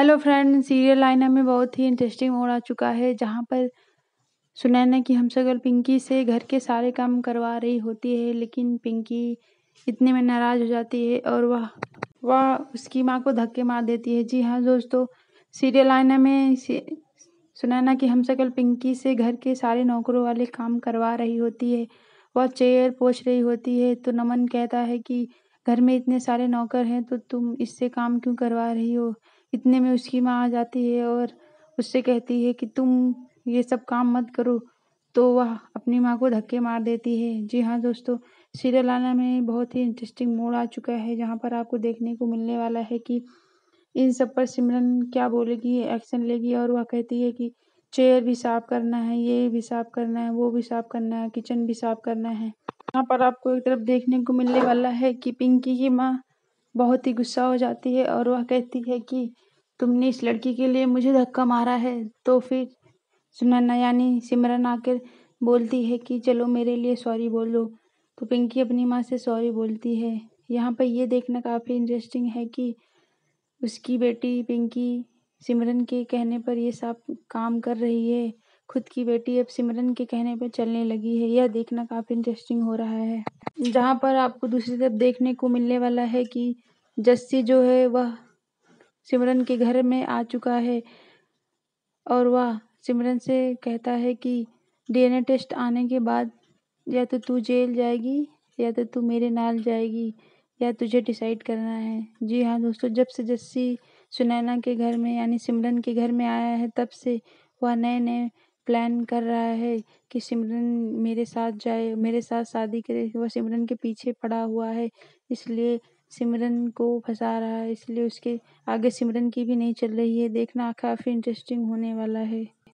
Hello friend serial लाइना में बहुत ही इंटरेस्टिंग मोड़ आ चुका है, जहाँ पर सुनैना की हमशक्ल पिंकी से घर के सारे काम करवा रही होती है, लेकिन पिंकी इतने में नाराज़ हो जाती है और वह वह उसकी माँ को धक्के मार देती है। जी हाँ दोस्तों सीरियल लाइना में सुनैना की हमशक्ल पिंकी से घर के सारे नौकरों वाले काम करवा रही होती है, वह चेयर पोछ रही होती है। तो नमन कहता है कि, घर में इतने सारे नौकर हैं तो तुम इससे काम क्यों करवा रही हो? इतने में उसकी माँ आ जाती है और उससे कहती है कि तुम ये सब काम मत करो। तो वह अपनी माँ को धक्के मार देती है। जी हाँ दोस्तों सीरियल आना में बहुत ही इंटरेस्टिंग मोड़ आ चुका है, जहाँ पर आपको देखने को मिलने वाला है कि इन सब पर सिमरन क्या बोलेगी एक्शन लेगी और वह कहती है कि चेयर भी साफ़ करना है, ये भी साफ़ करना है, वो भी साफ़ करना है किचन भी साफ़ करना है। यहाँ पर आपको एक तरफ़ देखने को मिलने वाला है कि पिंकी की माँ बहुत ही गुस्सा हो जाती है और वह कहती है कि तुमने इस लड़की के लिए मुझे धक्का मारा है। तो फिर सुनैना यानी सिमरन आकर बोलती है कि चलो मेरे लिए सॉरी बोल। तो पिंकी अपनी माँ से सॉरी बोलती है। यहाँ पर ये देखना काफ़ी इंटरेस्टिंग है कि उसकी बेटी पिंकी सिमरन के कहने पर ये सब काम कर रही है। खुद की बेटी अब सिमरन के कहने पर चलने लगी है। यह देखना काफ़ी इंटरेस्टिंग हो रहा है। जहाँ पर आपको दूसरी तरफ़ देखने को मिलने वाला है कि जस्सी जो है, वह सिमरन के घर में आ चुका है और वह सिमरन से कहता है कि डीएनए टेस्ट आने के बाद या तो तू जेल जाएगी या तो तू मेरे नाल जाएगी या तुझे डिसाइड करना है। जी हाँ दोस्तों, जब से जस्सी सुनैना के घर में यानी सिमरन के घर में आया है, तब से वह नए नए प्लान कर रहा है कि सिमरन मेरे साथ जाए, मेरे साथ शादी करे, वह सिमरन के पीछे पड़ा हुआ है, इसलिए सिमरन को फंसा रहा है, इसलिए उसके आगे सिमरन की भी नहीं चल रही है। देखना काफ़ी इंटरेस्टिंग होने वाला है।